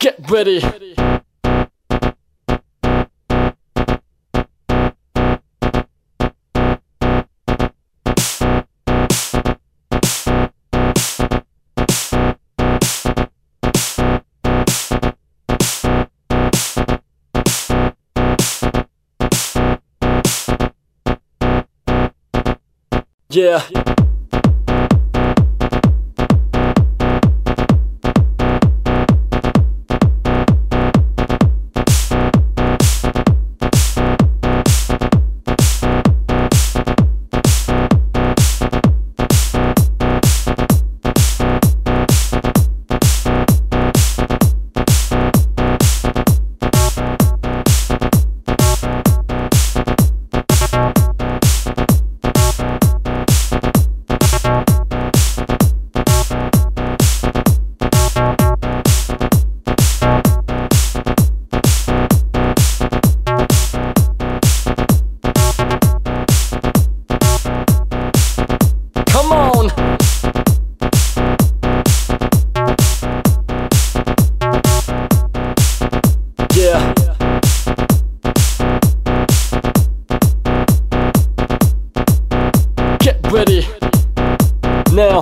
Get ready. Yeah. Come on. Yeah. Get ready. Now.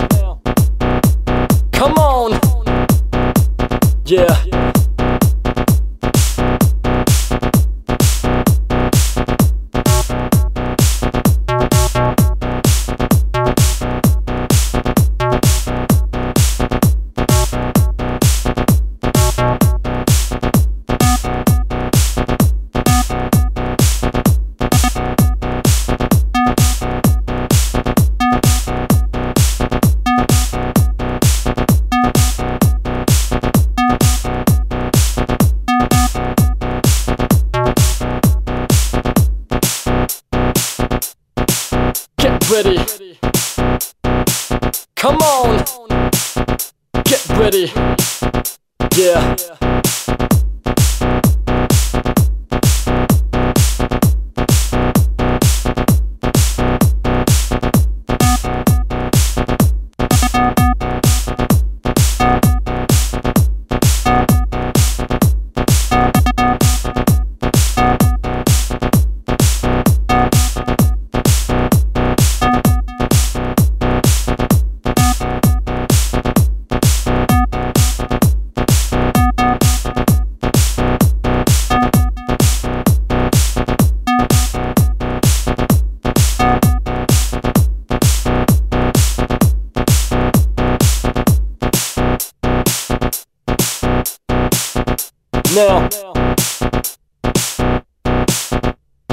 Come on. Yeah. Ready. Come on. Get ready. Yeah. Now.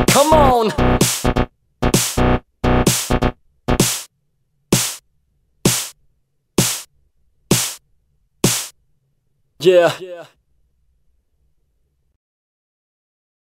Come on. Yeah.